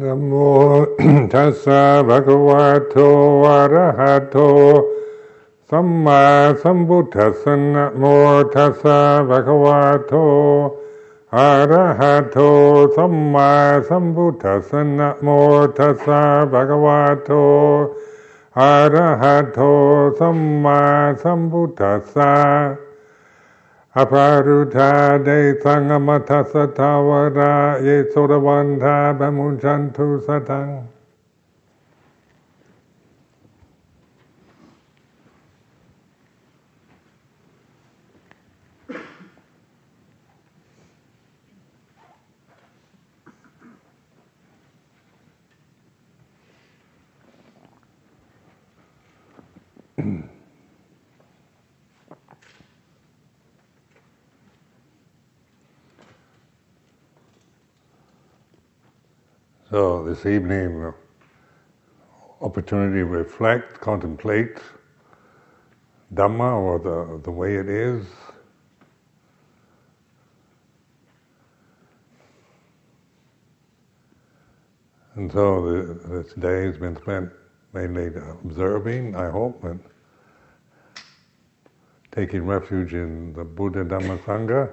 นะโมทัสสะภะคะวะโตอะระหะโตสัมมาสัมพุทธัสสะนะโมทัสสะภะคะวะโตอะระหะโตสัมมาสัมพุทธัสสะนะโมทัสสะภะคะวะโตอะระหะโตสัมมาสัมพุทธัสสะ อภารุธาเดสังอมัทัสทาวราเยสุรวันธาบมุนชันทุสตัง So this evening, opportunity to reflect, contemplate Dhamma or the, the way it is. And so the, this day has been spent mainly observing, I hope, and taking refuge in the Buddha Dhamma Sangha.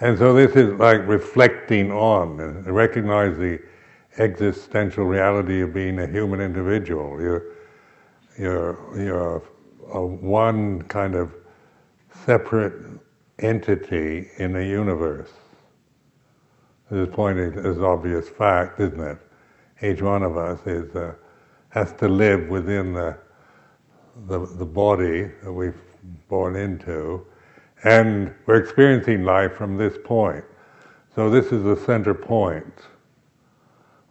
And so this is like reflecting on and recognize the existential reality of being a human individual. You're, you're, you're a one kind of separate entity in the universe. This point is obvious fact, isn't it? Each one of us is uh, has to live within the, the the body that we've born into, and we're experiencing life from this point. So this is the center point.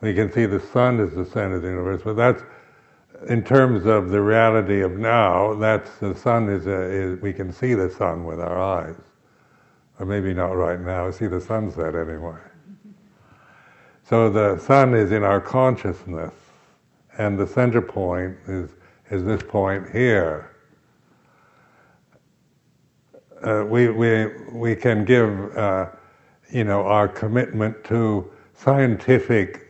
We can see the sun is the center of the universe, but that's in terms of the reality of now. That's the sun is, a, is we can see the sun with our eyes, or maybe not right now. See the sunset anyway. So the sun is in our consciousness, and the center point is is this point here uh, we, we, we can give, uh, you know, our commitment to scientific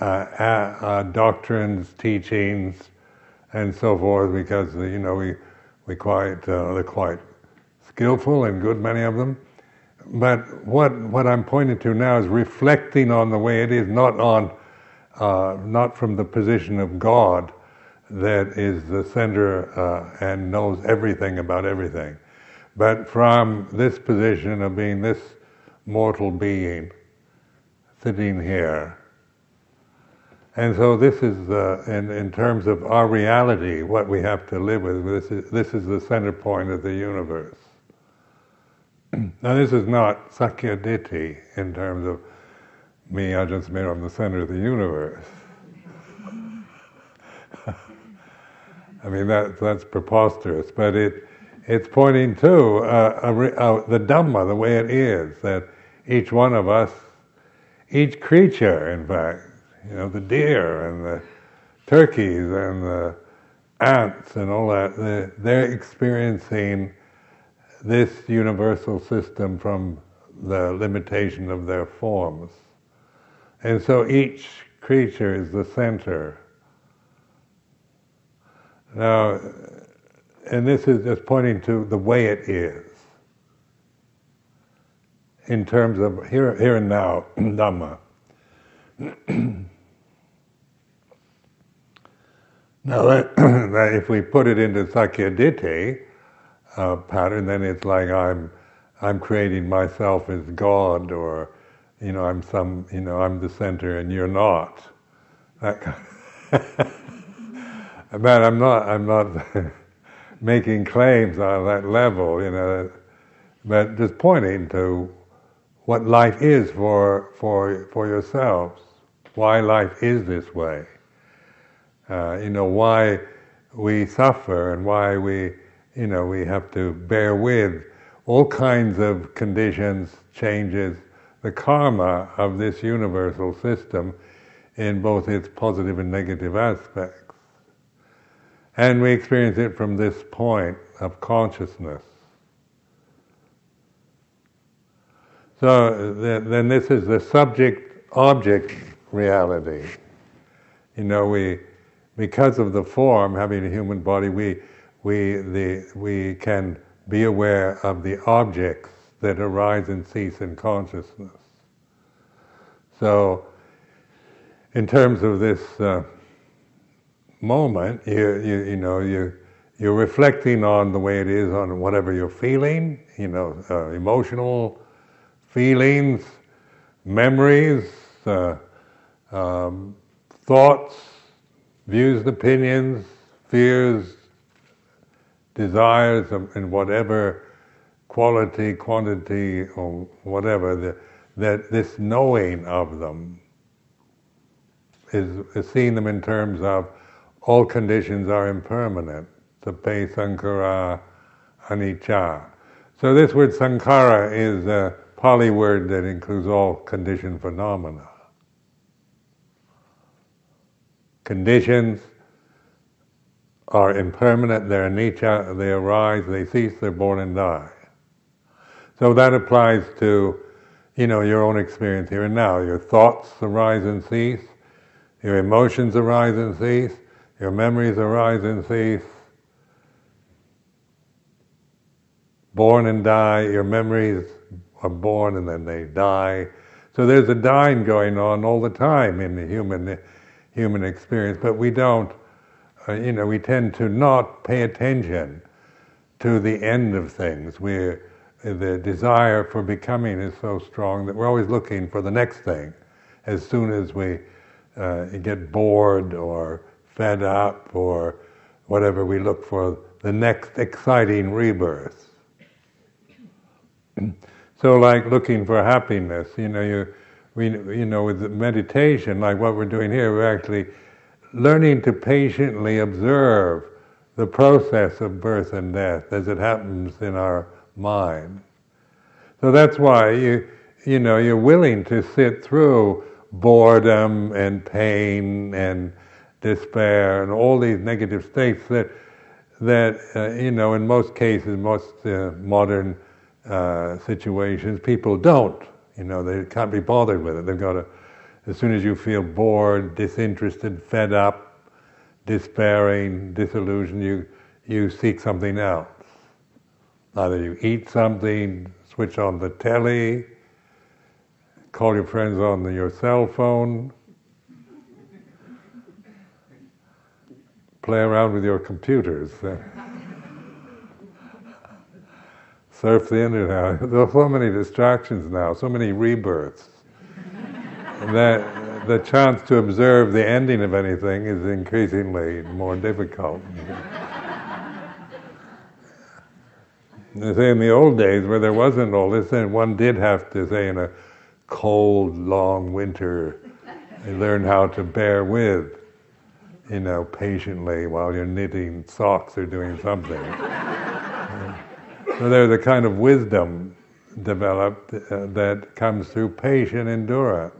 uh, uh, doctrines, teachings, and so forth, because you know we we quite uh, they're quite skillful and good, many of them. But what what I'm pointing to now is reflecting on the way it is, not on uh, not from the position of God that is the center and knows everything about everything but from this position of being this mortal being sitting here. And so this is, uh, in, in terms of our reality, what we have to live with, this is, this is the center point of the universe. now this is not Sakyaditi in terms of me, I just made I'm the center of the universe. I mean, that, that's preposterous, but it, it's pointing to uh, uh, the Dhamma, the way it is, that each one of us, each creature, in fact, you know, the deer and the turkeys and the ants and all that, they're, they're experiencing this universal system from the limitation of their forms. And so each creature is the center. Now, and this is just pointing to the way it is in terms of here, here and now, Dhamma. now, that, that if we put it into Sakyaditi uh, pattern, then it's like I'm, I'm creating myself as God, or you know, I'm some, you know, I'm the center and you're not. That kind of but I'm not. I'm not. making claims on that level, you know, but just pointing to what life is for for for yourselves, why life is this way. Uh, you know why we suffer and why we, you know, we have to bear with all kinds of conditions, changes, the karma of this universal system in both its positive and negative aspects. And we experience it from this point of consciousness. So then this is the subject-object reality. You know, we, because of the form, having a human body, we, we, the, we can be aware of the objects that arise and cease in consciousness. So, in terms of this uh, moment, you, you, you know, you, you're reflecting on the way it is, on whatever you're feeling, you know, uh, emotional feelings, memories, uh, um, thoughts, views, and opinions, fears, desires, and whatever quality, quantity, or whatever, the, that this knowing of them is, is seeing them in terms of all conditions are impermanent. Sabbe sankhara anicca. So this word sankhara is a Pali word that includes all conditioned phenomena. Conditions are impermanent, they're anicca, they arise, they cease, they're born and die. So that applies to, you know, your own experience here and now. Your thoughts arise and cease, your emotions arise and cease, your memories arise and cease. Born and die, your memories are born and then they die. So there's a dying going on all the time in the human human experience, but we don't, uh, you know, we tend to not pay attention to the end of things. We're the desire for becoming is so strong that we're always looking for the next thing. As soon as we uh, get bored or fed up or whatever, we look for the next exciting rebirth. so, like looking for happiness, you know, you, we, you know, with meditation, like what we're doing here, we're actually learning to patiently observe the process of birth and death as it happens in our mind. So that's why you, you know, you're willing to sit through boredom and pain and despair and all these negative states that that uh, you know in most cases, most uh, modern uh, situations, people don't. You know, they can't be bothered with it. They've got to. As soon as you feel bored, disinterested, fed up, despairing, disillusioned, you you seek something else. Either you eat something, switch on the telly, call your friends on the, your cell phone, play around with your computers, surf the internet. There are so many distractions now, so many rebirths. that the chance to observe the ending of anything is increasingly more difficult. They say in the old days where there wasn't all this, and one did have to say in a cold, long winter, learn how to bear with, you know, patiently while you're knitting socks or doing something. so there's a kind of wisdom developed uh, that comes through patient endurance.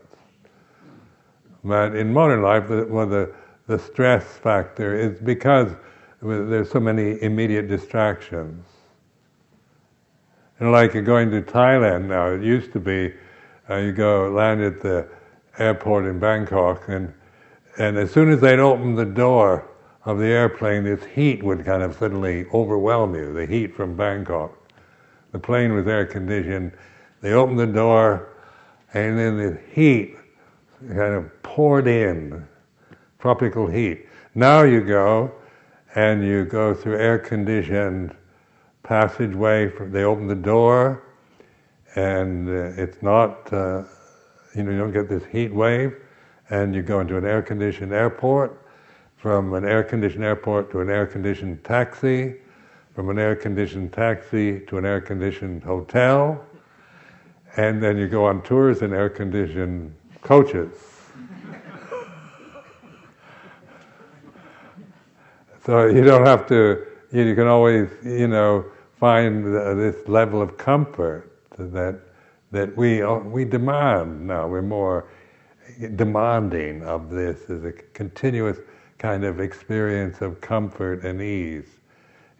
But in modern life, the, well, the, the stress factor is because there's so many immediate distractions. And like going to Thailand now, it used to be uh, you go land at the airport in Bangkok, and and as soon as they'd open the door of the airplane, this heat would kind of suddenly overwhelm you. The heat from Bangkok. The plane was air conditioned. They opened the door, and then the heat kind of poured in, tropical heat. Now you go, and you go through air conditioned passageway. They open the door, and uh, it's not, uh, you know, you don't get this heat wave, and you go into an air conditioned airport, from an air conditioned airport to an air conditioned taxi, from an air conditioned taxi to an air conditioned hotel, and then you go on tours in air conditioned coaches. so you don't have to, you can always, you know, find this level of comfort that that we we demand now. We're more demanding of this as a continuous kind of experience of comfort and ease,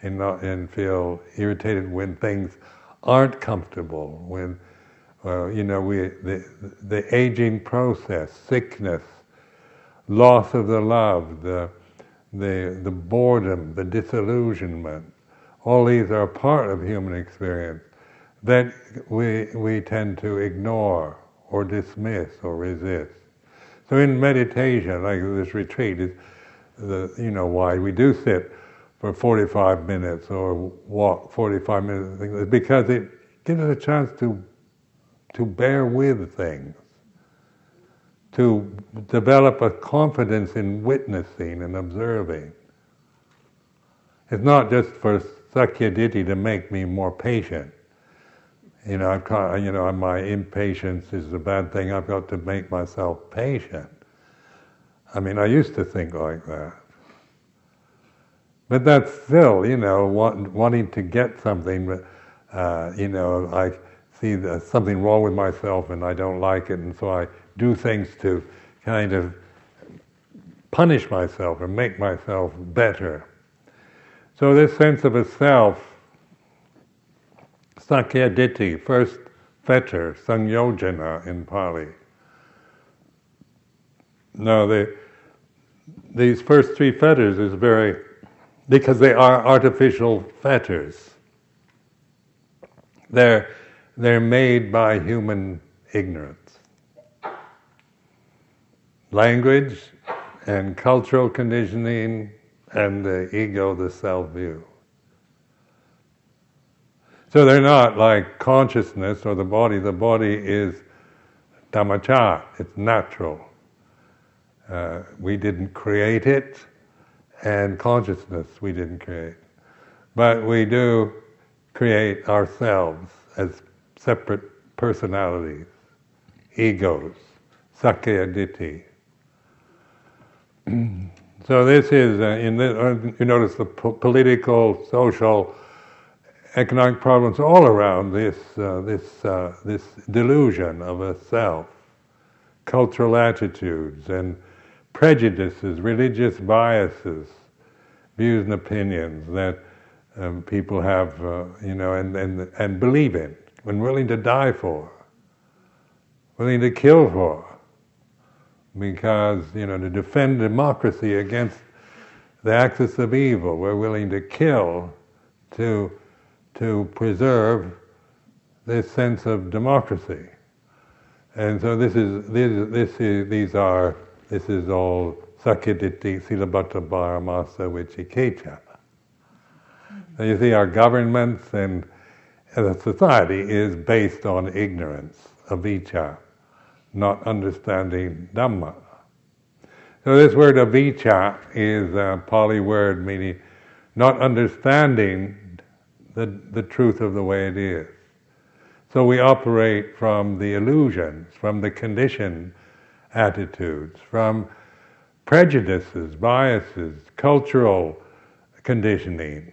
and not and feel irritated when things aren't comfortable, when Well, you know, we, the, the aging process, sickness, loss of the love, the, the, the boredom, the disillusionment, all these are part of human experience that we, we tend to ignore or dismiss or resist. So in meditation, like this retreat, is the you know why we do sit for 45 minutes or walk 45 minutes because it gives us a chance to to bear with things, to develop a confidence in witnessing and observing. It's not just for sakyaditi to make me more patient. You know, I've you know, my impatience is a bad thing. I've got to make myself patient. I mean, I used to think like that. But that's still, you know, want, wanting to get something, uh, you know, I see something wrong with myself and I don't like it, and so I do things to kind of punish myself and make myself better. So this sense of a self, sakyaditi, first fetter, sangyojana in Pali. Now the, these first three fetters is very, because they are artificial fetters. They're, they're made by human ignorance. Language and cultural conditioning and the ego, the self view. So they're not like consciousness or the body. The body is dhammachat, it's natural. Uh, we didn't create it, and consciousness we didn't create. But we do create ourselves as separate personalities, egos, sakkaya So this is, uh, in uh, you notice the po- political, social, economic problems all around this, uh, this, uh, this delusion of a self, cultural attitudes and prejudices, religious biases, views and opinions that um, people have, uh, you know, and, and, and believe in, and willing to die for, willing to kill for. Because, you know, to defend democracy against the axis of evil, we're willing to kill to, to preserve this sense of democracy. And so this is, this, this is, these are, this is all sakyaditi silabbata paramasa vicikiccha. So you see our governments and the society is based on ignorance, avijja not understanding Dhamma. So this word avijja is a Pali word meaning not understanding the, the truth of the way it is. So we operate from the illusions, from the conditioned attitudes, from prejudices, biases, cultural conditioning,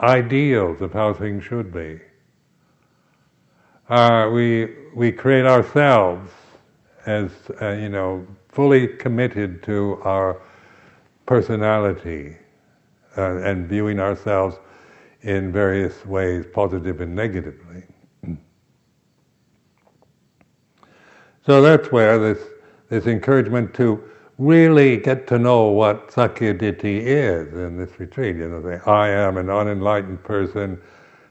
ideals of how things should be. Uh, we, we create ourselves as uh, you know, fully committed to our personality uh, and viewing ourselves in various ways, positive and negatively. So that's where this this encouragement to really get to know what Sakyaditi is in this retreat. You know, say, I am an unenlightened person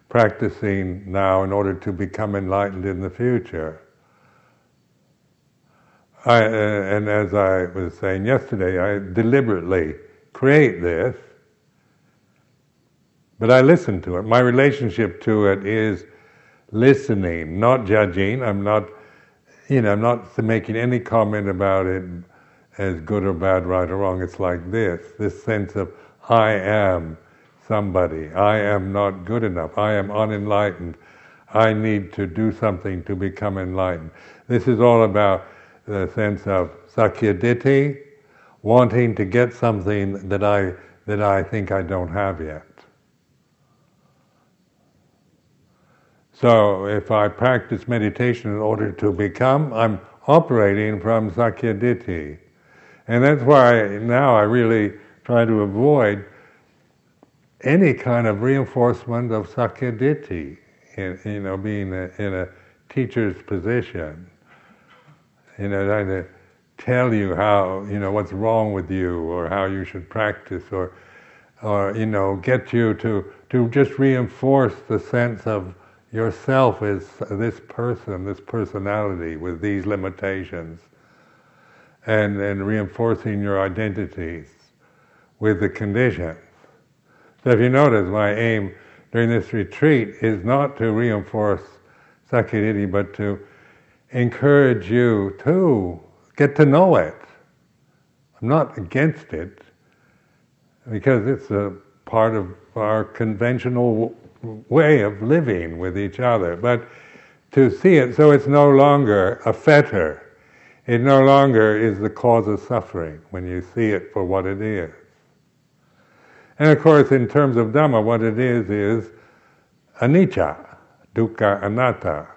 practicing now in order to become enlightened in the future. I, uh, and as I was saying yesterday, I deliberately create this, but I listen to it. My relationship to it is listening, not judging. I'm not, you know, I'm not making any comment about it as good or bad, right or wrong. It's like this this sense of I am somebody, I am not good enough, I am unenlightened, I need to do something to become enlightened. This is all about the sense of sakyaditi, wanting to get something that I that I think I don't have yet. So if I practice meditation in order to become, I'm operating from sakyaditi. And that's why now I really try to avoid any kind of reinforcement of sakyaditi, you know, being a, in a teacher's position. You know, trying to tell you how, you know, what's wrong with you or how you should practice or, or you know, get you to, to just reinforce the sense of yourself as this person, this personality with these limitations and, and reinforcing your identities with the conditions. So if you notice, my aim during this retreat is not to reinforce Sakyaditi, but to encourage you to get to know it. I'm not against it, because it's a part of our conventional way of living with each other. But to see it so it's no longer a fetter, it no longer is the cause of suffering when you see it for what it is. And of course, in terms of Dhamma, what it is is anicca, dukkha, anatta.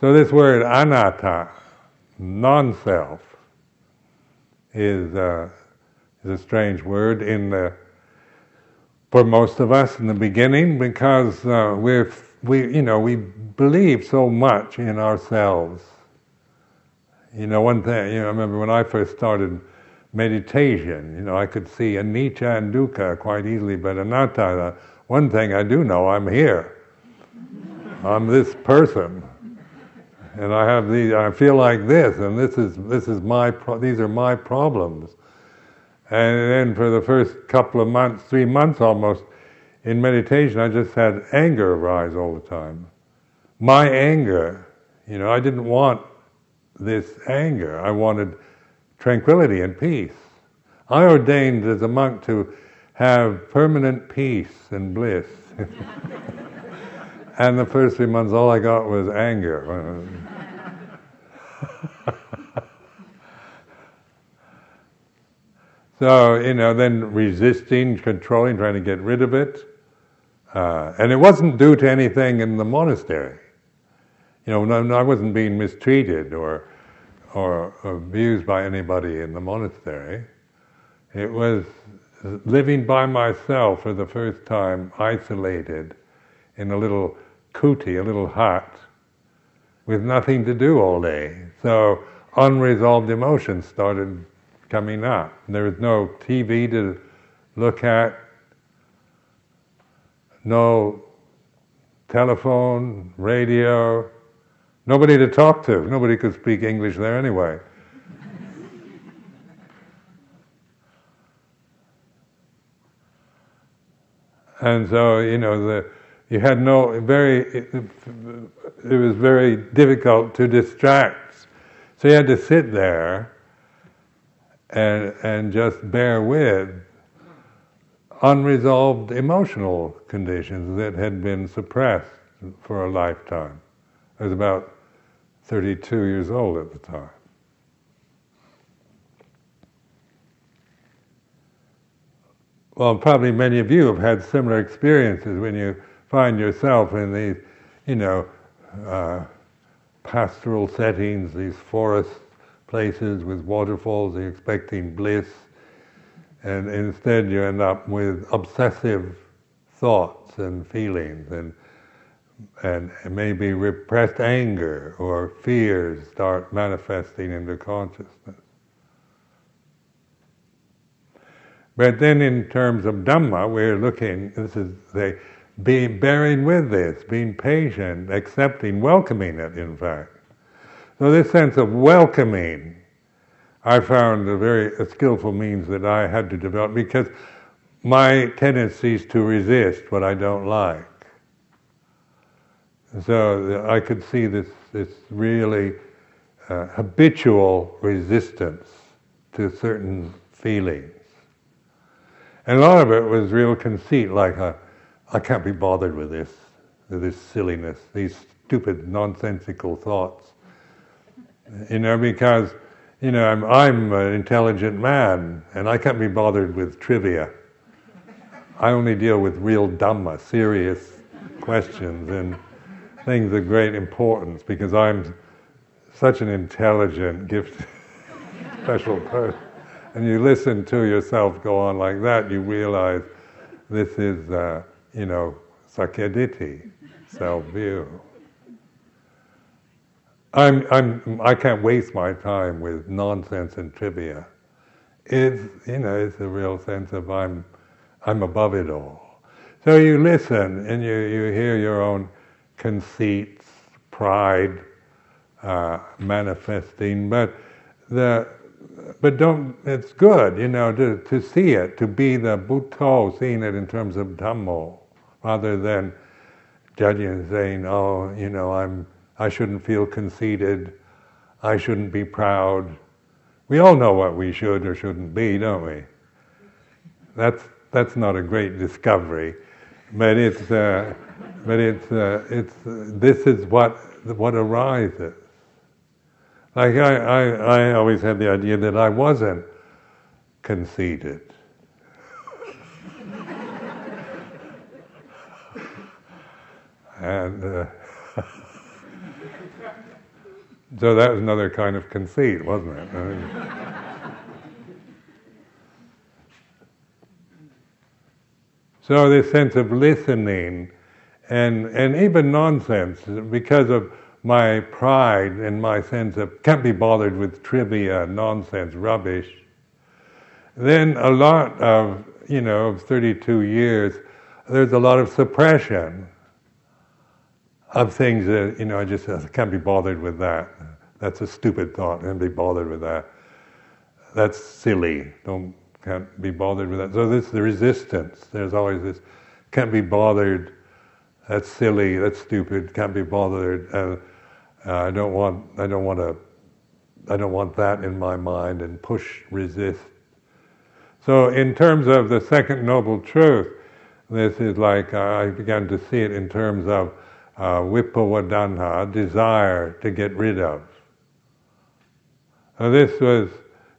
So this word anatta, non-self, is, uh, is a strange word in the, for most of us in the beginning because uh, we're, we, you know, we believe so much in ourselves. You know, one thing, you know, I remember when I first started meditation. You know, I could see anicca and dukkha quite easily, but anatta, one thing I do know, I'm here. I'm this person. And I have these, I feel like this, and this is, this is my, pro- these are my problems. And then for the first couple of months, three months almost, in meditation, I just had anger arise all the time. My anger, you know, I didn't want this anger. I wanted tranquility and peace. I ordained as a monk to have permanent peace and bliss. and the first three months, all I got was anger. so, you know, then resisting, controlling, trying to get rid of it. Uh, and it wasn't due to anything in the monastery. You know, no, no, I wasn't being mistreated or or abused by anybody in the monastery. It was living by myself for the first time, isolated in a little kuti, a little hut, with nothing to do all day. So unresolved emotions started coming up. There was no TV to look at, no telephone, radio, Nobody to talk to. Nobody could speak English there anyway. and so, you know, the, you had no very, it, it was very difficult to distract. So you had to sit there and, and just bear with unresolved emotional conditions that had been suppressed for a lifetime. I was about 32 years old at the time. Well, probably many of you have had similar experiences when you find yourself in these, you know, uh, pastoral settings, these forest places with waterfalls, you're expecting bliss, and instead you end up with obsessive thoughts and feelings and and maybe repressed anger or fears start manifesting into consciousness. But then, in terms of Dhamma, we're looking, this is the being bearing with this, being patient, accepting, welcoming it, in fact. So, this sense of welcoming, I found a very a skillful means that I had to develop because my tendencies to resist what I don't like. So I could see this, this really uh, habitual resistance to certain feelings. And a lot of it was real conceit, like, uh, I can't be bothered with this, with this silliness, these stupid, nonsensical thoughts. You know, because, you know, I'm, I'm an intelligent man, and I can't be bothered with trivia. I only deal with real Dhamma, serious questions, and things of great importance because I'm such an intelligent, gifted, special person. And you listen to yourself go on like that, you realize this is, uh, you know, sakyaditi, self view. I'm, I'm, I can't waste my time with nonsense and trivia. It's, you know, it's a real sense of I'm, I'm above it all. So you listen and you, you hear your own conceits, pride uh, manifesting, but the, but don't, it's good, you know, to, to see it, to be the Buddho, seeing it in terms of Dhammo, rather than judging and saying, oh, you know, I'm, I shouldn't feel conceited, I shouldn't be proud. We all know what we should or shouldn't be, don't we? That's, that's not a great discovery, but it's, uh, but it's, uh, it's, uh, this is what, what arises. Like I, I, I always had the idea that I wasn't conceited. and uh, so that was another kind of conceit, wasn't it? So this sense of listening and, and even nonsense, because of my pride and my sense of can't be bothered with trivia, nonsense, rubbish, then a lot of, you know, of 32 years, there's a lot of suppression of things that, you know, I just I can't be bothered with that. That's a stupid thought. I can't be bothered with that. That's silly. Don't, can't be bothered with that. So this the resistance. There's always this, can't be bothered. That's silly. That's stupid. Can't be bothered. Uh, uh, I don't want, I don't want to, I don't want that in my mind and push, resist. So in terms of the second noble truth, this is like, uh, I began to see it in terms of uh, vibhava desire to get rid of. Now this was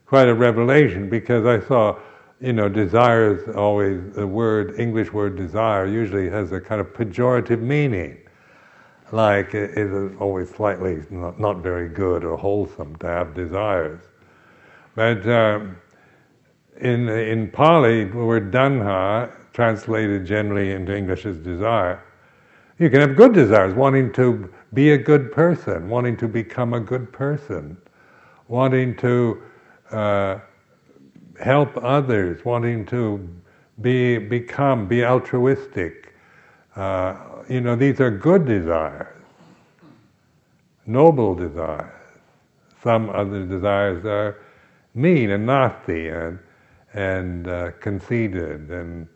quite a revelation because I saw, you know, desire is always, the word, English word desire usually has a kind of pejorative meaning like it is always slightly not, not, very good or wholesome to have desires. But um, in, in Pali, the word tanha, translated generally into English as desire, you can have good desires, wanting to be a good person, wanting to become a good person, wanting to uh, help others, wanting to be become, be altruistic, uh, you know, these are good desires, noble desires. Some other desires are mean and nasty and and uh, conceited and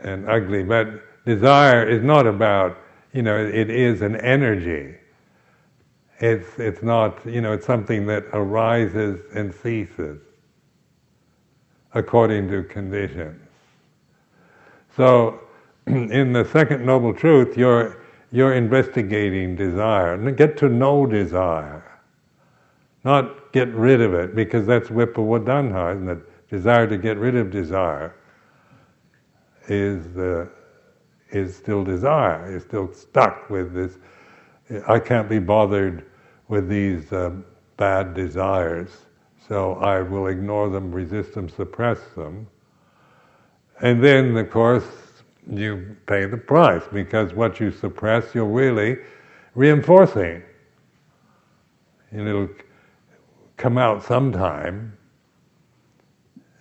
and ugly. But desire is not about you know it is an energy. It's it's not you know it's something that arises and ceases according to conditions. So in the second noble truth, you're, you're investigating desire. Get to know desire. Not get rid of it, because that's vibhava isn't it? Desire to get rid of desire is, the, is still desire. You're still stuck with this. I can't be bothered with these uh, bad desires, so I will ignore them, resist them, suppress them. And then, of course, you pay the price because what you suppress, you're really reinforcing. And it'll come out sometime.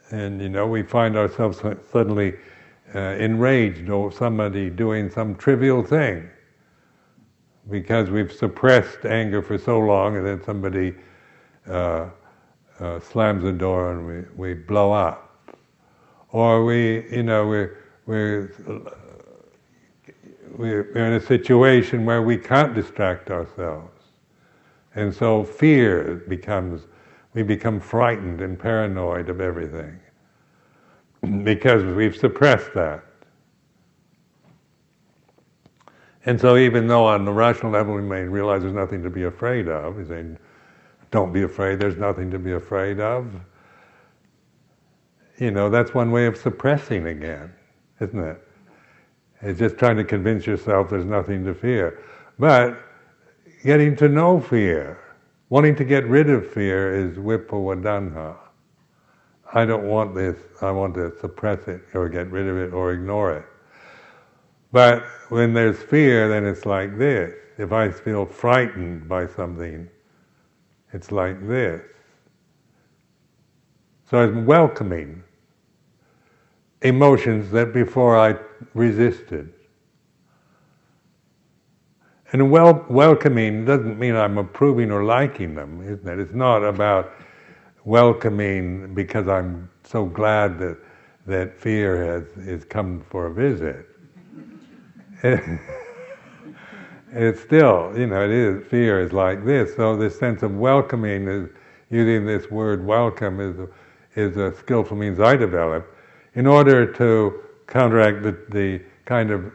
And you know, we find ourselves suddenly uh, enraged or somebody doing some trivial thing because we've suppressed anger for so long, and then somebody uh, uh, slams the door and we, we blow up. Or we, you know, we're we're, we're in a situation where we can't distract ourselves. And so fear becomes, we become frightened and paranoid of everything because we've suppressed that. And so, even though on the rational level we may realize there's nothing to be afraid of, we say, don't be afraid, there's nothing to be afraid of. You know, that's one way of suppressing again isn't it? It's just trying to convince yourself there's nothing to fear. But getting to know fear, wanting to get rid of fear is vibhava I don't want this, I want to suppress it or get rid of it or ignore it. But when there's fear, then it's like this. If I feel frightened by something, it's like this. So I'm welcoming emotions that before I resisted. And wel- welcoming doesn't mean I'm approving or liking them, isn't it? It's not about welcoming because I'm so glad that that fear has, has come for a visit. it's still, you know, it is fear is like this. So this sense of welcoming is using this word welcome is is a skillful means I developed in order to counteract the, the kind of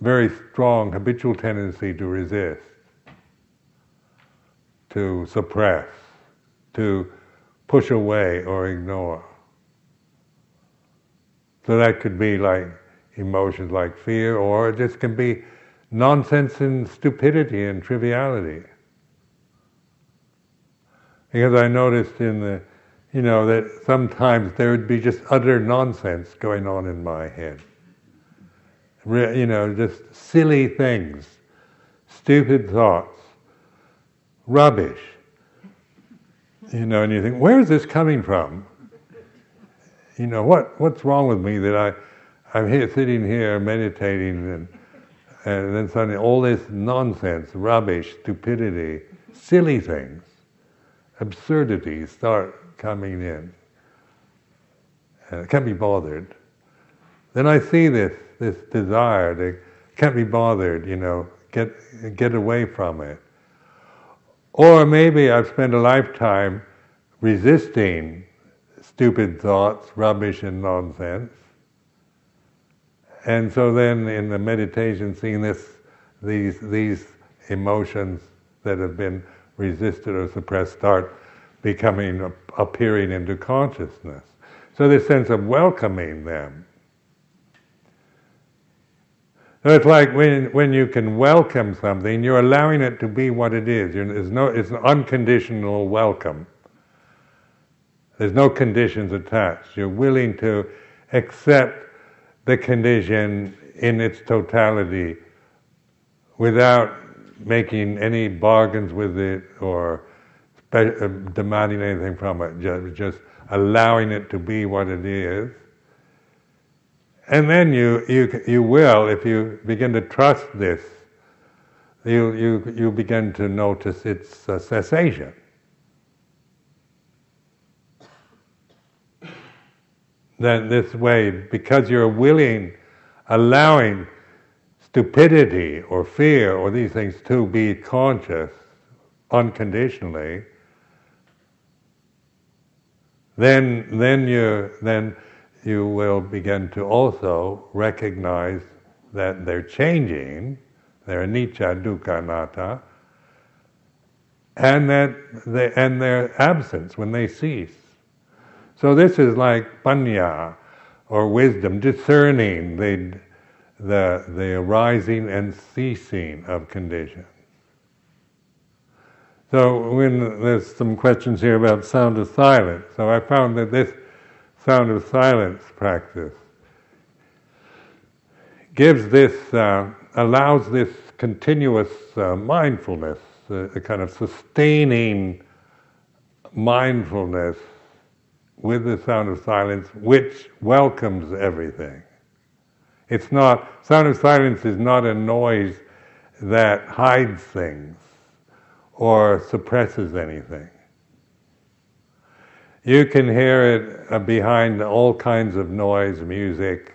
very strong habitual tendency to resist, to suppress, to push away or ignore. So that could be like emotions like fear, or it just can be nonsense and stupidity and triviality. Because I noticed in the, you know, that sometimes there would be just utter nonsense going on in my head. Re- you know, just silly things, stupid thoughts, rubbish. You know, and you think, where is this coming from? you know, what, what's wrong with me that I, I'm here sitting here meditating and, and then suddenly all this nonsense, rubbish, stupidity, silly things, absurdities start coming in. And I can't be bothered. Then I see this, this desire to can't be bothered, you know, get, get away from it. Or maybe I've spent a lifetime resisting stupid thoughts, rubbish and nonsense. And so then in the meditation, seeing this, these, these emotions that have been resisted or suppressed start becoming, appearing into consciousness. So this sense of welcoming them. So it's like when, when you can welcome something, you're allowing it to be what it is. You're, it's, no, it's an unconditional welcome. There's no conditions attached. You're willing to accept the condition in its totality without making any bargains with it or uh, demanding anything from it, just, just allowing it to be what it is. And then you, you, you will, if you begin to trust this, you, you, you begin to notice its uh, cessation. Then this way, because you're willing, allowing stupidity or fear or these things to be conscious unconditionally, then then you then you will begin to also recognize that they're changing, they're anicca, dukkha, and that they, and their absence when they cease. So this is like panya, or wisdom, discerning the, the, the arising and ceasing of conditions. So when there's some questions here about sound of silence, so I found that this sound of silence practice gives this, uh, allows this continuous uh, mindfulness, uh, a kind of sustaining mindfulness with the sound of silence, which welcomes everything. It's not, sound of silence is not a noise that hides things or suppresses anything. You can hear it uh, behind all kinds of noise, music,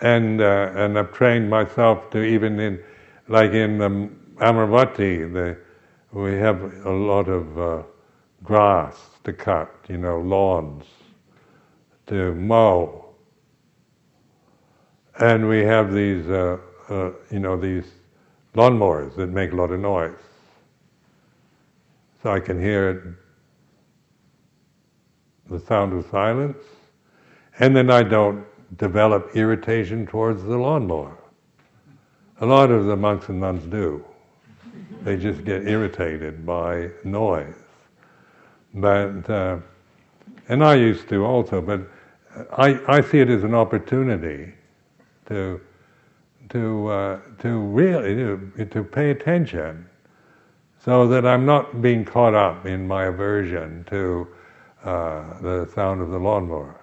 and uh, and I've trained myself to even in, like in um, Amaravati, the, we have a lot of uh, grass to cut, you know, lawns to mow. And we have these, uh, uh, you know, these lawnmowers that make a lot of noise. So I can hear it, the sound of silence, and then I don't develop irritation towards the lawnmower. A lot of the monks and nuns do. They just get irritated by noise. But, uh, and I used to also, but I, I see it as an opportunity to to uh, to really to, to pay attention, so that I'm not being caught up in my aversion to uh, the sound of the lawnmower.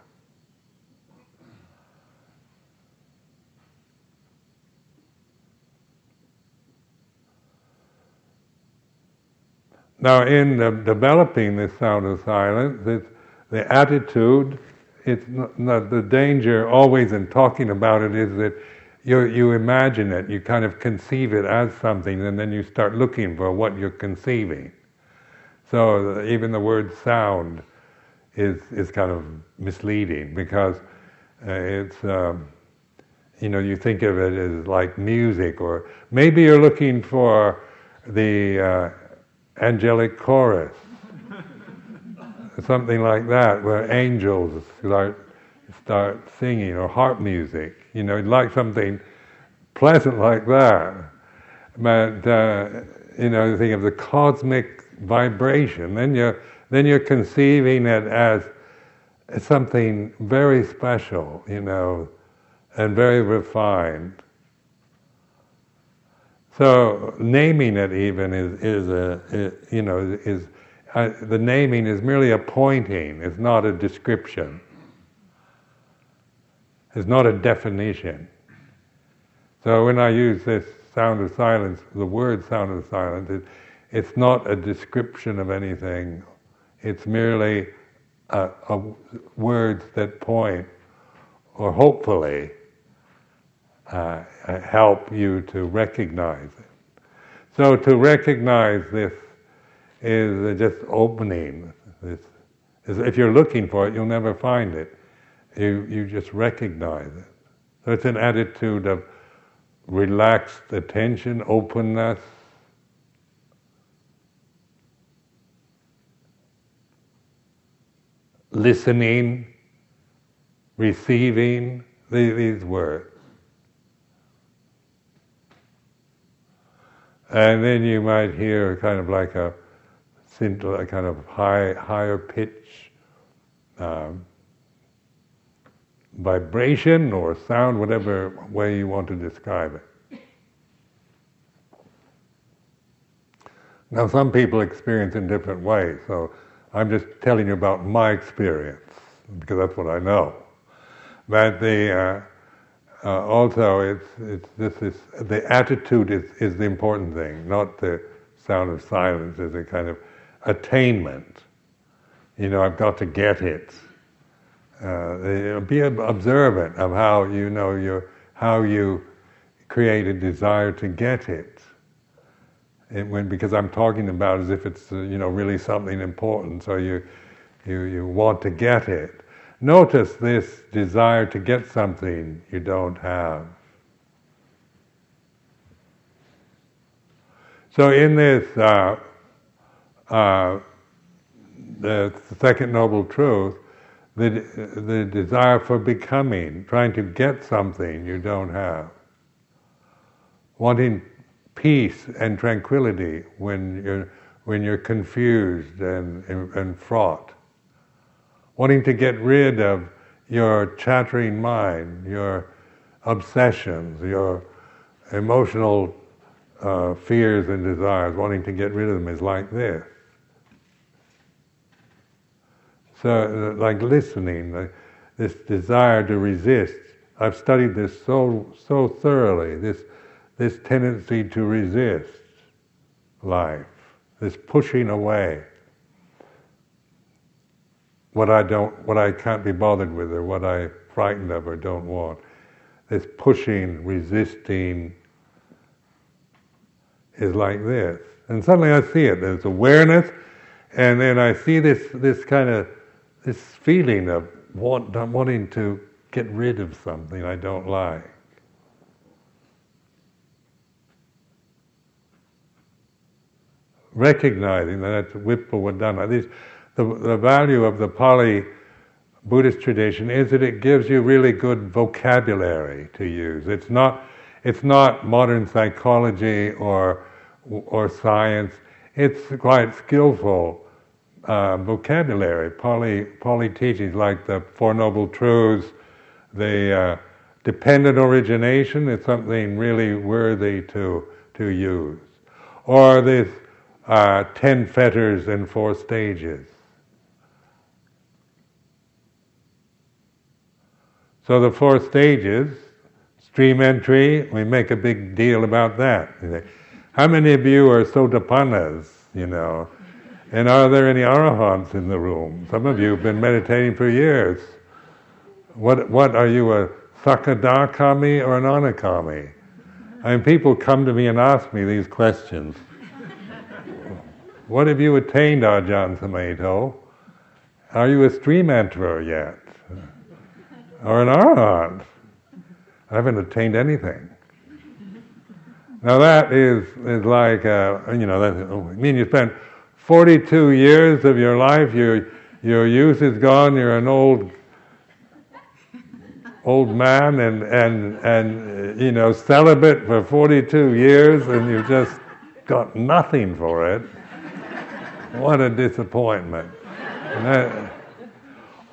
Now, in developing this sound of silence, it's the attitude, it's not, not, the danger always in talking about it is that you, you imagine it, you kind of conceive it as something, and then you start looking for what you're conceiving. So even the word sound is, is kind of misleading because uh, it's, um, you know, you think of it as like music, or maybe you're looking for the uh, angelic chorus, something like that, where angels start, start singing, or harp music. You know, like something pleasant like that. But uh, you know, think of the cosmic vibration. Then you're then you're conceiving it as something very special, you know, and very refined. So naming it even is, is a, is, you know, is, uh, the naming is merely a pointing, it's not a description. It's not a definition. So when I use this sound of silence, the word sound of silence, it, it's not a description of anything. It's merely a, a words that point, or hopefully uh, help you to recognize it. So to recognize this is just opening. This, if you're looking for it, you'll never find it. You, you just recognize it. So it's an attitude of relaxed attention, openness. Listening, receiving these words. And then you might hear kind of like a a kind of high, higher pitch um, vibration or sound, whatever way you want to describe it. Now, some people experience in different ways, so I'm just telling you about my experience because that's what I know. But the uh, uh, also, it's, it's, this is, the attitude is, is the important thing, not the sound of silence as a kind of attainment. You know, I've got to get it. Uh, be observant of how you know your, how you create a desire to get it. it when, because I'm talking about as if it's uh, you know really something important, so you, you, you want to get it. Notice this desire to get something you don't have. So, in this, uh, uh, the second noble truth, the, the desire for becoming, trying to get something you don't have, wanting peace and tranquility when you're, when you're confused and, and, and fraught. Wanting to get rid of your chattering mind, your obsessions, your emotional uh, fears and desires, wanting to get rid of them is like this. So, uh, like listening, this desire to resist. I've studied this so so thoroughly. This this tendency to resist life, this pushing away what I don't, what I can't be bothered with, or what I'm frightened of or don't want. This pushing, resisting is like this. And suddenly I see it. There's awareness, and then I see this, this kind of, this feeling of want, wanting to get rid of something I don't like. Recognizing that that's Vibhava-tanha. These, the, the value of the Pali Buddhist tradition is that it gives you really good vocabulary to use. It's not, it's not modern psychology or, or science. It's quite skillful uh, vocabulary. Pali, Pali teachings like the Four Noble Truths, the uh, dependent origination is something really worthy to, to use. Or this uh, ten fetters and four stages. So the four stages, stream entry, we make a big deal about that. How many of you are sotapannas, you know? And are there any arahants in the room? Some of you have been meditating for years. What, what are you, a sakadagami or an anagami? I mean, people come to me and ask me these questions. what have you attained, Ajahn Sumedho? Are you a stream enterer yet? or an arahant. I haven't attained anything. Now that is is like uh, you know that I mean you spent 42 years of your life your your youth is gone you're an old old man and and and uh, you know celibate for 42 years and you've just got nothing for it. What a disappointment. That,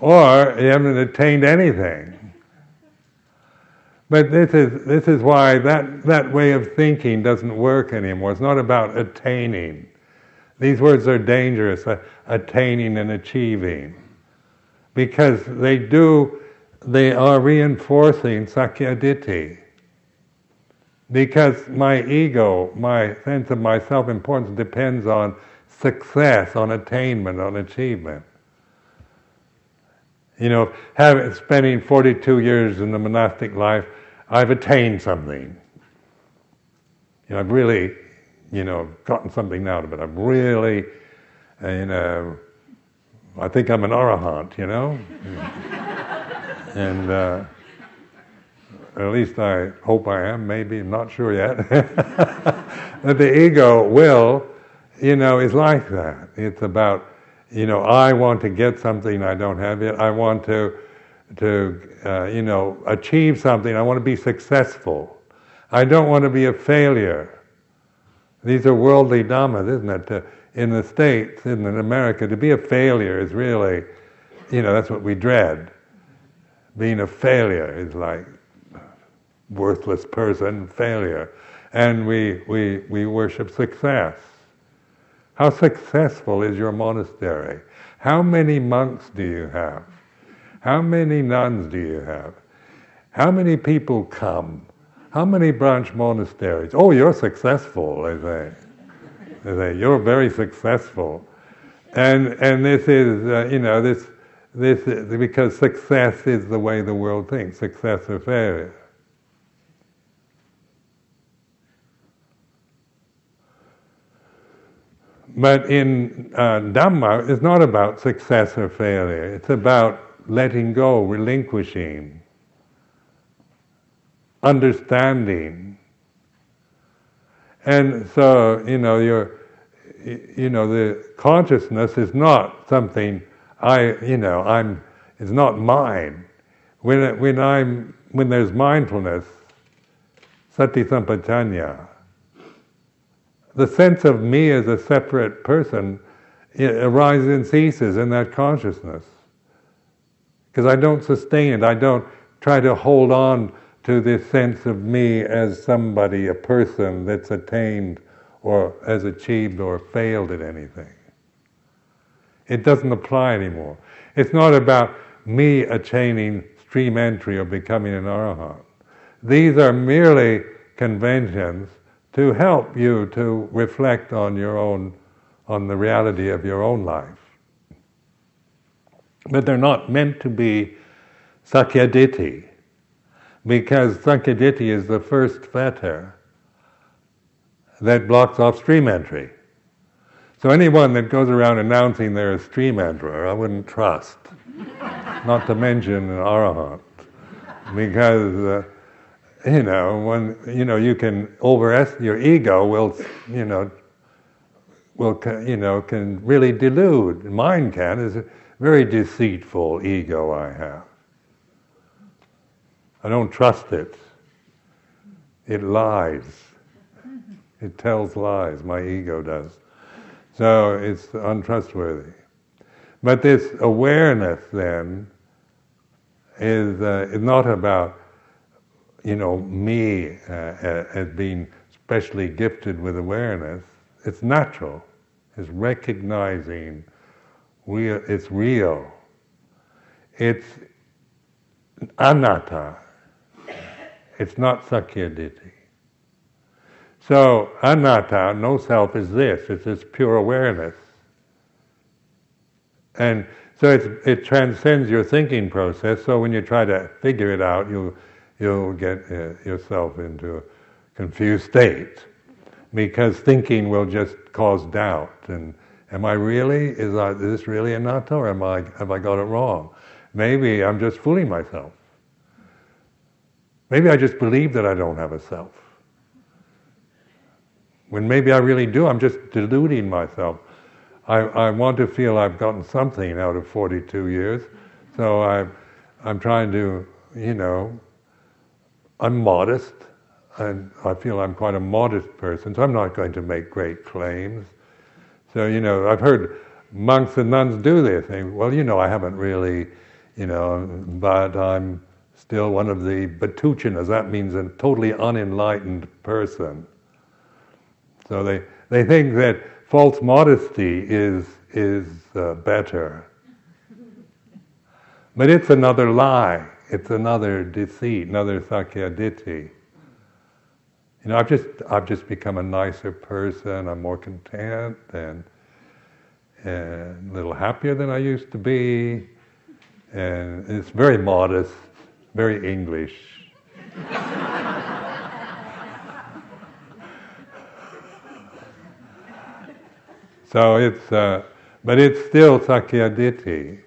or you haven't attained anything. But this is, this is why that, that way of thinking doesn't work anymore. It's not about attaining. These words are dangerous, uh, attaining and achieving, because they do, they are reinforcing sakkaya-ditthi. Because my ego, my sense of my self importance depends on success, on attainment, on achievement. You know, having, spending 42 years in the monastic life, I've attained something. You know, I've really, you know, I've gotten something out of it. I'm really, uh, you know, I think I'm an arahant, you know? and uh, at least I hope I am, maybe, I'm not sure yet. but the ego will, you know, is like that. It's about you know, I want to get something I don't have yet. I want to, to uh, you know, achieve something. I want to be successful. I don't want to be a failure. These are worldly dhammas, isn't it? To, in the States, in America, to be a failure is really, you know, that's what we dread. Being a failure is like worthless person, failure. And we, we, we worship success. How successful is your monastery? How many monks do you have? How many nuns do you have? How many people come? How many branch monasteries? Oh, you're successful, they say. They say, you're very successful. And, and this is, uh, you know, this, this is, because success is the way the world thinks, success or failure. But in uh, Dhamma, it's not about success or failure. It's about letting go, relinquishing, understanding. And so, you know, your, you know, the consciousness is not something I, you know, I'm, it's not mine. When, when I'm, when there's mindfulness, sati sampajañña, the sense of me as a separate person arises and ceases in that consciousness. Because I don't sustain it, I don't try to hold on to this sense of me as somebody, a person that's attained or has achieved or failed at anything. It doesn't apply anymore. It's not about me attaining stream entry or becoming an arahant. These are merely conventions to help you to reflect on your own, on the reality of your own life. But they're not meant to be sakkaya-ditthi, because sakkaya-ditthi is the first fetter that blocks off stream entry. So anyone that goes around announcing they're a stream enterer, I wouldn't trust. not to mention an arahant, because uh, you know, when you know you can overestimate your ego will, you know, will you know can really delude. Mine can is a very deceitful ego I have. I don't trust it. It lies. It tells lies. My ego does. So it's untrustworthy. But this awareness then is, uh, is not about you know, me uh, as being specially gifted with awareness. It's natural. It's recognizing real, it's real. It's anatta. It's not sakkaya-ditthi. So anatta, no self, is this. It's this pure awareness. And so it transcends your thinking process. So when you try to figure it out, you you'll get uh, yourself into a confused state because thinking will just cause doubt. And am I really? Is, I, is this really anatta, or am I? Have I got it wrong? Maybe I'm just fooling myself. Maybe I just believe that I don't have a self. When maybe I really do, I'm just deluding myself. I, I want to feel I've gotten something out of 42 years, so I, I'm trying to, you know, I'm modest, and I feel I'm quite a modest person, so I'm not going to make great claims. So, you know, I've heard monks and nuns do this. They, well, you know, I haven't really, you know, but I'm still one of the puthujjanas. That means a totally unenlightened person. So they, they think that false modesty is, is uh, better. But it's another lie. It's another deceit, another sakkaya-ditthi. You know, I've just I've just become a nicer person. I'm more content and, and a little happier than I used to be. And it's very modest, very English. So it's, uh, but it's still sakkaya-ditthi.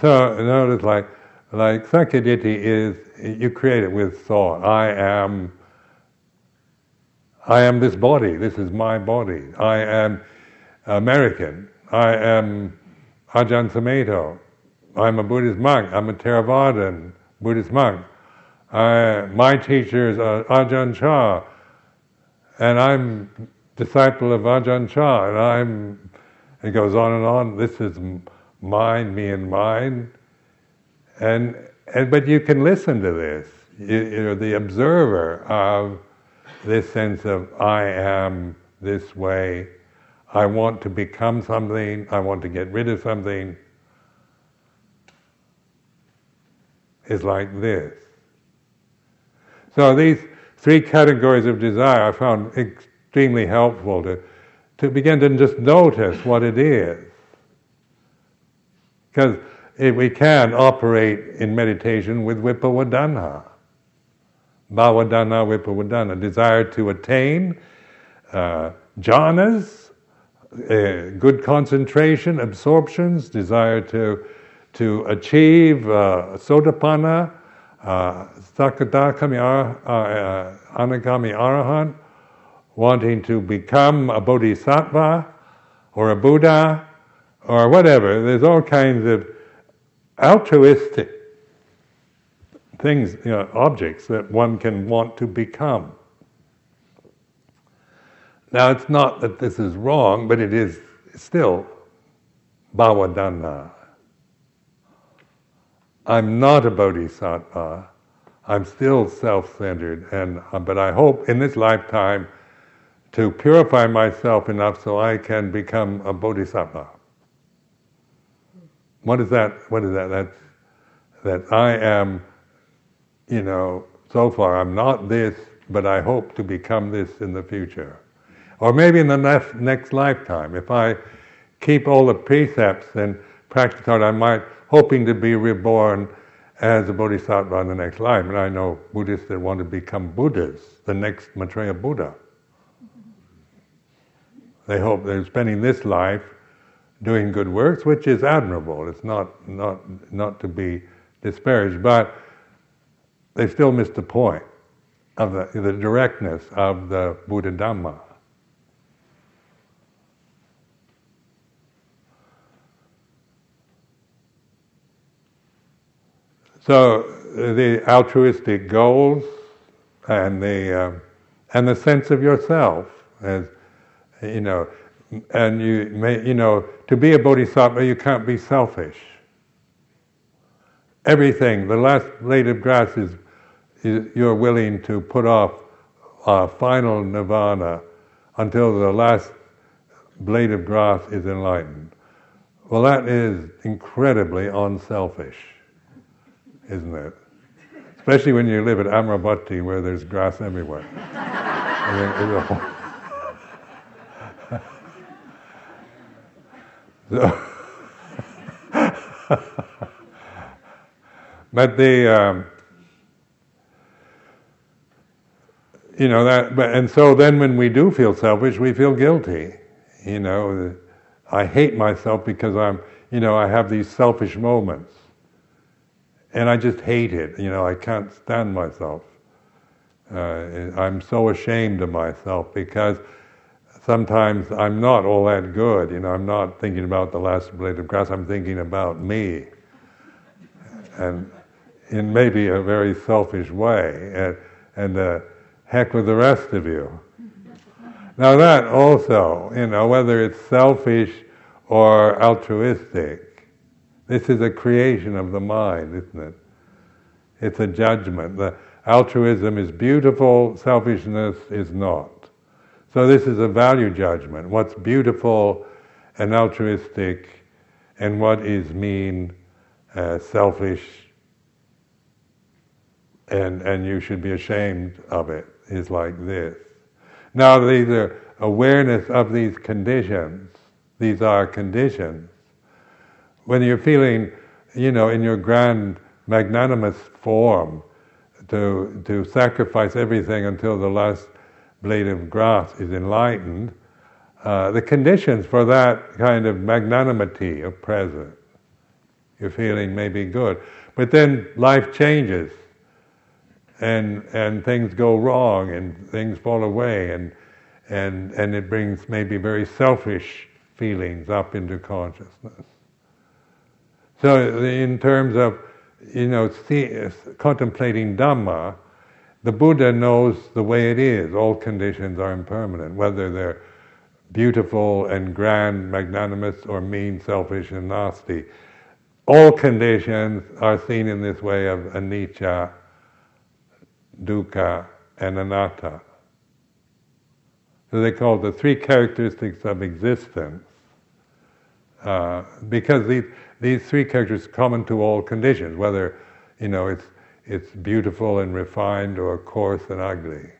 So notice, like, like sakkaya-ditthi is you create it with thought. I am. I am this body. This is my body. I am American. I am Ajahn Sumedho. I'm a Buddhist monk. I'm a Theravadan Buddhist monk. I, my teacher is uh, Ajahn Chah, and I'm disciple of Ajahn Chah, and I'm, it goes on and on, this is mine, me and mine. And, and but you can listen to this. You, you're the observer of this sense of I am this way. I want to become something. I want to get rid of something. Is like this. So these three categories of desire I found extremely helpful to, to begin to just notice what it is. Because we can operate in meditation with vibhava-tanha. Bhava-tanha, vibhava-tanha, desire to attain uh, jhanas, uh, good concentration, absorptions, desire to, to achieve uh, sotapanna, uh, sakadagami, uh, uh, anagami arahant, wanting to become a bodhisattva or a Buddha or whatever. There's all kinds of altruistic things, you know, objects that one can want to become. Now, it's not that this is wrong, but it is still bhava-tanha. I'm not a bodhisattva. I'm still self-centered, and uh, but I hope in this lifetime to purify myself enough so I can become a bodhisattva. What is that? What is that? That's that I am, you know, so far I'm not this, but I hope to become this in the future. Or maybe in the next, next lifetime. If I keep all the precepts and practice hard, I might, hoping to be reborn as a bodhisattva in the next life. And I know Buddhists that want to become Buddhas, the next Maitreya Buddha. They hope they're spending this life doing good works, which is admirable. It's not, not, not to be disparaged, but they still missed the point of the, the directness of the Buddha Dhamma. So the altruistic goals and the uh, and the sense of yourself as you know, and you may, you know, to be a bodhisattva, you can't be selfish. everything. The last blade of grass is, is you're willing to put off uh, final nirvana until the last blade of grass is enlightened. Well, that is incredibly unselfish, isn't it? Especially when you live at Amaravati where there's grass everywhere. so, but the um, you know that, but, and so then when we do feel selfish, we feel guilty. You know, I hate myself because I'm, you know, I have these selfish moments, and I just hate it. You know, I can't stand myself. Uh, I'm so ashamed of myself because sometimes I'm not all that good. You know, I'm not thinking about the last blade of grass. I'm thinking about me, and in maybe a very selfish way. And, and uh, heck with the rest of you. Now, that also, you know, whether it's selfish or altruistic, this is a creation of the mind, isn't it? It's a judgment. The altruism is beautiful, selfishness is not. So, this is a value judgment. What's beautiful and altruistic, and what is mean, uh, selfish, and, and you should be ashamed of it is like this. Now, these are awareness of these conditions. These are conditions. When you're feeling, you know, in your grand magnanimous form, to, to sacrifice everything until the last blade of grass is enlightened, uh, the conditions for that kind of magnanimity are present. Your feeling may be good. But then life changes and and things go wrong and things fall away and and and it brings maybe very selfish feelings up into consciousness. So in terms of you know see, contemplating Dhamma, the Buddha knows the way it is. All conditions are impermanent, whether they're beautiful and grand, magnanimous, or mean, selfish, and nasty. All conditions are seen in this way of anicca, dukkha, and anatta. So they call the three characteristics of existence. Uh, because these, these three characters common to all conditions, whether you know it's it's beautiful and refined or coarse and ugly.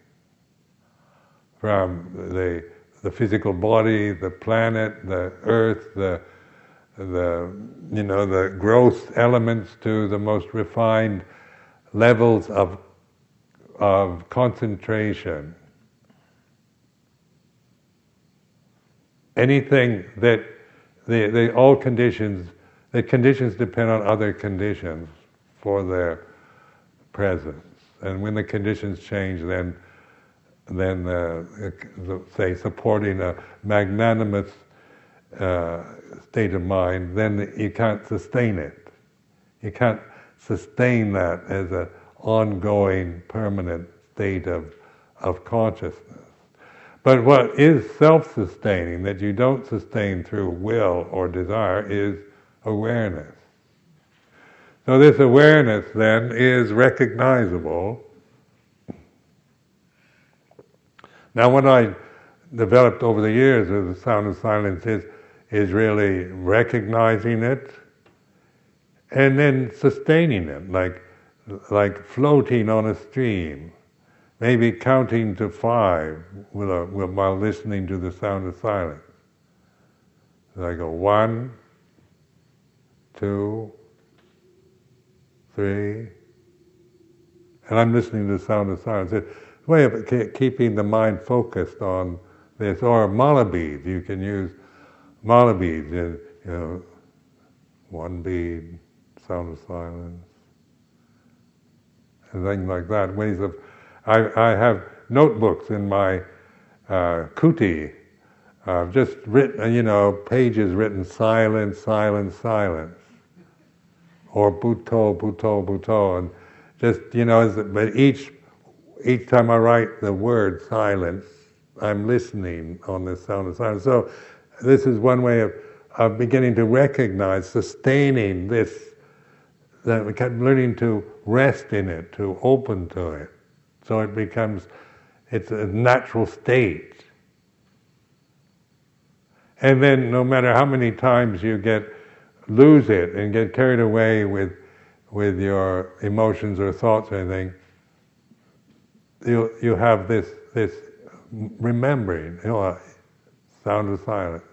From the the physical body, the planet, the earth, the the you know the gross elements to the most refined levels of of concentration. Anything that the, the all conditions, the conditions depend on other conditions for their presence. And when the conditions change, then then uh, say supporting a magnanimous uh, state of mind, then you can't sustain it. You can't sustain that as an ongoing, permanent state of, of consciousness. But what is self sustaining, that you don't sustain through will or desire, is awareness. So, this awareness then is recognizable. Now, what I developed over the years with the sound of silence is, is really recognizing it and then sustaining it. Like like floating on a stream, maybe counting to five a, while listening to the sound of silence. I go one, two, three, and I'm listening to the sound of silence. It's a way of keeping the mind focused on this. Or mala beads, you can use mala beads, you know, one bead, sound of silence and things like that. Ways of, I, I have notebooks in my uh, kuti, uh, just written, you know, pages written silence, silence, silence, or Buddho, Buddho, Buddho, and just you know, but each each time I write the word silence, I'm listening on the sound of silence. So this is one way of, of beginning to recognize, sustaining this that we kept learning to rest in it, to open to it. So it becomes, it's a natural state. And then no matter how many times you get, lose it and get carried away with, with your emotions or thoughts or anything, you, you have this, this remembering, you know, sound of silence.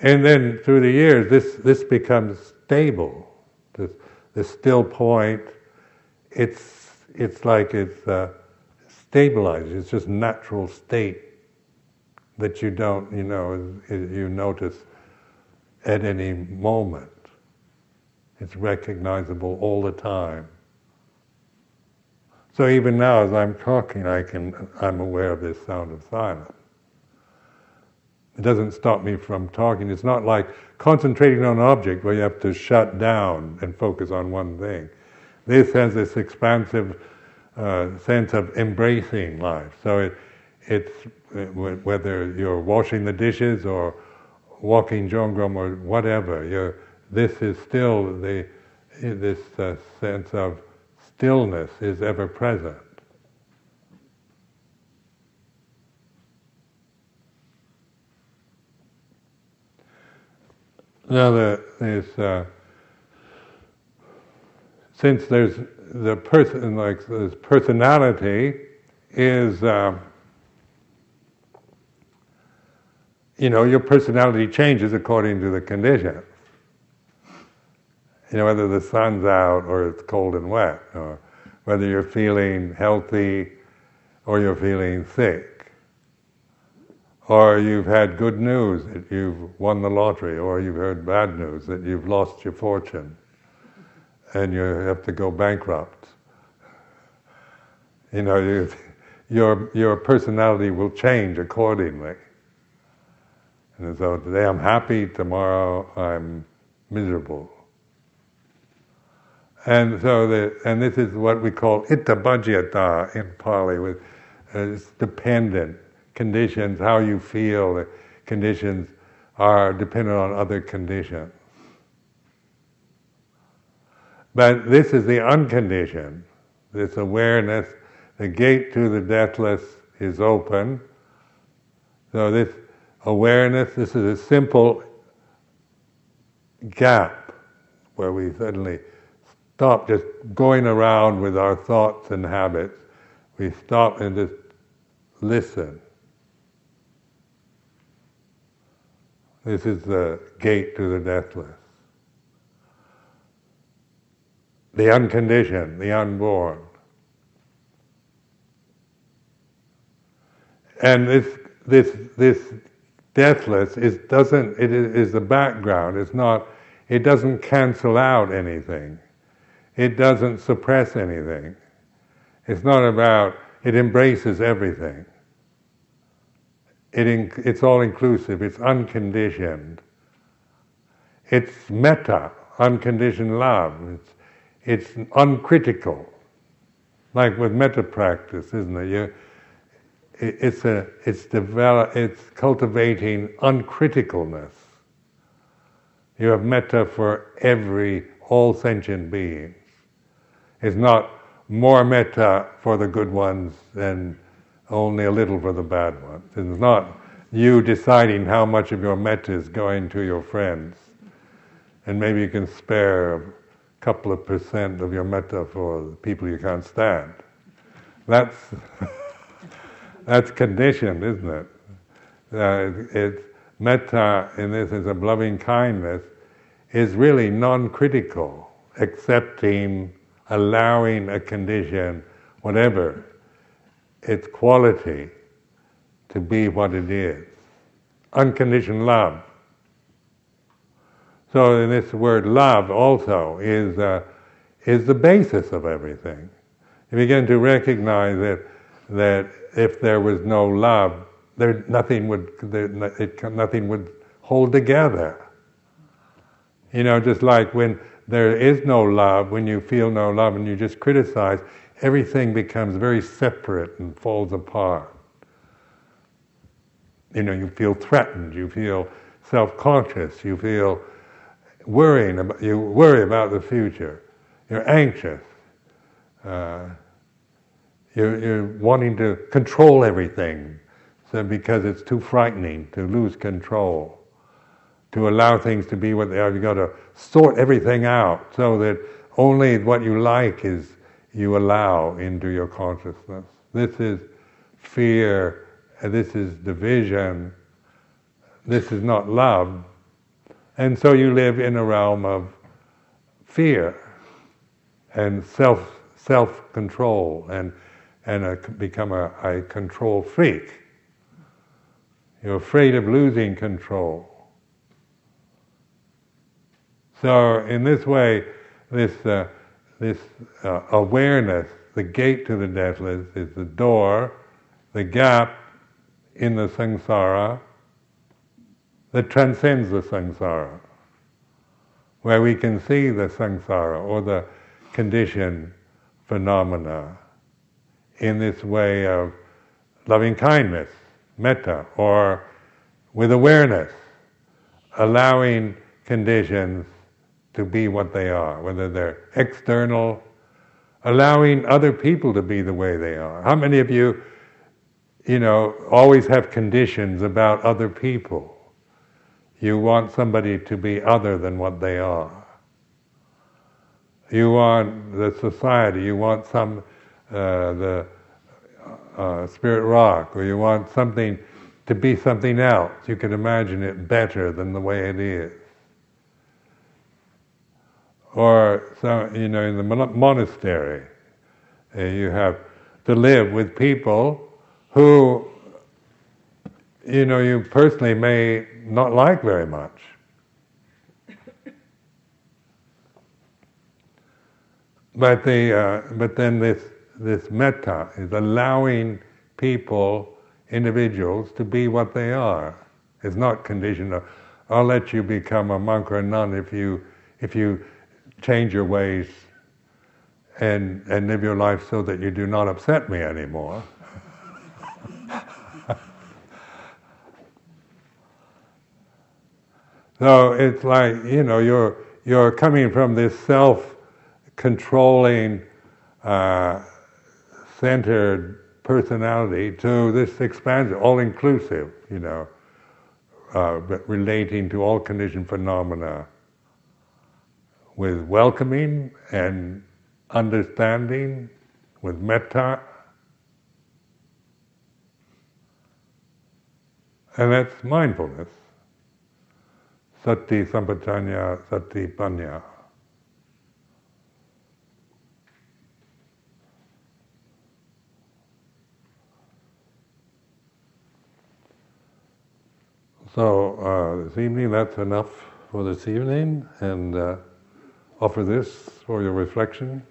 And then through the years, this, this becomes stable. This, this still point, it's, it's like it's uh, stabilized. It's just natural state that you don't, you know, you notice at any moment. It's recognizable all the time. So even now, as I'm talking, I can, I'm aware of this sound of silence. It doesn't stop me from talking. It's not like concentrating on an object where you have to shut down and focus on one thing. This has this expansive uh, sense of embracing life. So it, it's whether you're washing the dishes or walking jongrom or whatever. this is still the this uh, sense of stillness is ever present. Now, there's, uh, since there's the person, like this personality, is, uh, you know, your personality changes according to the condition. You know, whether the sun's out or it's cold and wet, or whether you're feeling healthy or you're feeling sick or you've had good news that you've won the lottery, or you've heard bad news that you've lost your fortune and you have to go bankrupt. You know, you, your, your personality will change accordingly. And so today I'm happy, tomorrow I'm miserable. And so, the, and this is what we call idappaccayata in Pali, with, it's dependent conditions, how you feel, the conditions are dependent on other conditions. But this is the unconditioned, this awareness, the gate to the deathless is open. So this awareness, this is a simple gap where we suddenly stop just going around with our thoughts and habits. We stop and just listen. This is the gate to the deathless. The unconditioned, the unborn. And this, this, this deathless is doesn't it is the background. It's not. It doesn't cancel out anything. It doesn't suppress anything. It's not about. It embraces everything it it's all inclusive, it's unconditioned. It's metta, unconditioned love. It's, it's uncritical. Like with metta practice, isn't it? You, it it's, a, it's, develop, it's cultivating uncriticalness. You have metta for every, all sentient beings. It's not more metta for the good ones than only a little for the bad ones. It's not you deciding how much of your metta is going to your friends. And maybe you can spare a couple of percent of your metta for the people you can't stand. That's, that's conditioned, isn't it? Uh, it's metta in this is a loving kindness is really non-critical, accepting, allowing a condition, whatever its quality to be what it is. Unconditioned love. So, in this word love also is, uh, is the basis of everything. You begin to recognize that, that if there was no love, there, nothing, would, there, it, nothing would hold together. You know, just like when there is no love, when you feel no love and you just criticize, everything becomes very separate and falls apart. You know, you feel threatened, you feel self conscious, you feel worrying about, you worry about the future. You're anxious. Uh, you're, you're wanting to control everything so because it's too frightening to lose control, to allow things to be what they are. You've got to sort everything out so that only what you like is you allow into your consciousness. This is fear, this is division, this is not love. And so you live in a realm of fear and self self control and and a, become a, a control freak. You're afraid of losing control. So in this way, this uh, this uh, awareness, the gate to the deathless, is the door, the gap in the samsara that transcends the samsara, where we can see the samsara or the conditioned phenomena in this way of loving kindness, metta, or with awareness, allowing conditions to be what they are, whether they're external, allowing other people to be the way they are. How many of you, you know, always have conditions about other people? You want somebody to be other than what they are. You want the society, you want some, uh, the uh, spirit rock, or you want something to be something else. You can imagine it better than the way it is or some, you know, in the monastery, uh, you have to live with people who, you know, you personally may not like very much. But the, uh, but then this this metta is allowing people, individuals, to be what they are. It's not conditional. I'll let you become a monk or a nun if you if you change your ways and, and live your life so that you do not upset me anymore. so it's like, you know, you're, you're coming from this self controlling, uh, centered personality to this expansive, all inclusive, you know, uh, relating to all conditioned phenomena with welcoming and understanding, with metta. And that's mindfulness. Sati sampajanya, sati pañña. So uh, this evening, that's enough for this evening, and. Uh, offer this for your reflection.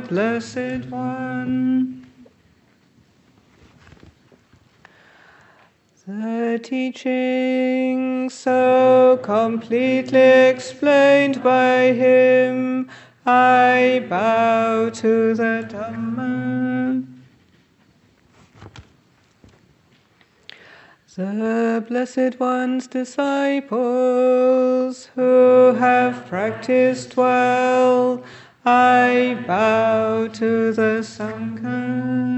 The blessed One. The teaching so completely explained by him I bow to the Dhamma. The Blessed One's disciples who have practiced well, I bow to the Sangha.